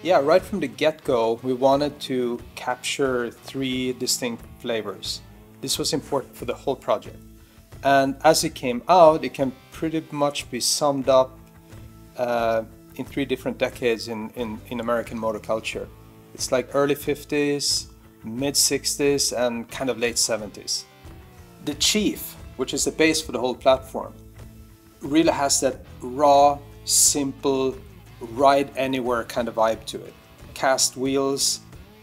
Yeah, right from the get-go, we wanted to capture three distinct flavors. This was important for the whole project. And as it came out, it can pretty much be summed up uh, in three different decades in, in, in American motor culture. It's like early 50s, mid 60s, and kind of late 70s. The Chief, which is the base for the whole platform, really has that raw, simple, ride anywhere kind of vibe to it. Cast wheels,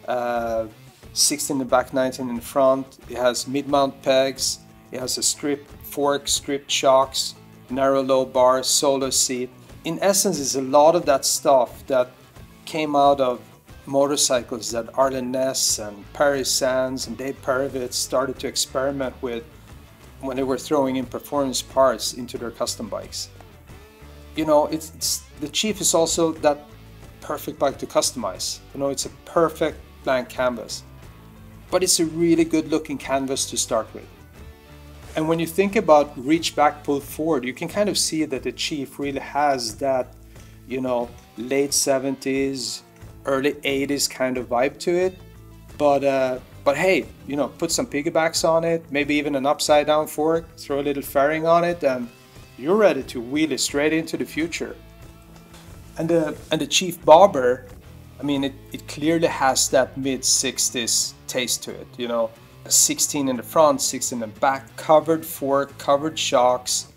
uh, 16 in the back, 19 in the front. It has mid-mount pegs. It has a strip fork, stripped shocks, narrow low bar, solo seat. In essence, it's a lot of that stuff that came out of motorcycles that Arlen Ness and Parry Sands and Dave Perewitz started to experiment with when they were throwing in performance parts into their custom bikes. You know, it's, it's the Chief is also that perfect bike to customize. You know, it's a perfect blank canvas, but it's a really good looking canvas to start with. And when you think about reach back, pull forward, you can kind of see that the Chief really has that, you know, late 70s, early 80s kind of vibe to it. But uh, but hey, you know, put some piggybacks on it, maybe even an upside down fork, throw a little fairing on it, and you're ready to wheel it straight into the future. And the and the Chief Bobber, I mean, it, it clearly has that mid 60s taste to it. You know, 16 in the front, 16 in the back, covered fork, covered shocks,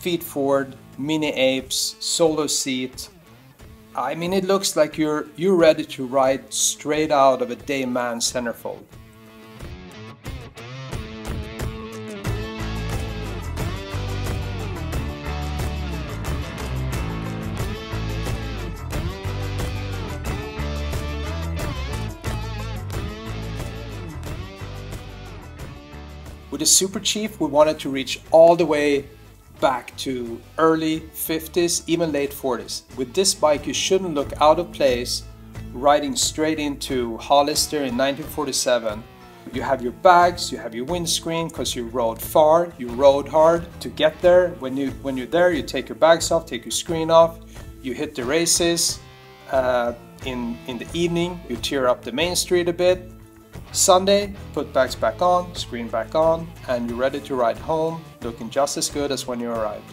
feet forward, mini apes, solo seat. I mean, it looks like you're you're ready to ride straight out of a Dave Mann centerfold. With the Super Chief, we wanted to reach all the way back to early 50s, even late 40s. With this bike, you shouldn't look out of place riding straight into Hollister in 1947. You have your bags, you have your windscreen because you rode far, you rode hard to get there. When, you, when you're there, you take your bags off, take your screen off, you hit the races. Uh, in, in the evening, you tear up the main street a bit, Sunday, put bags back on, screen back on, and you're ready to ride home, looking just as good as when you arrived.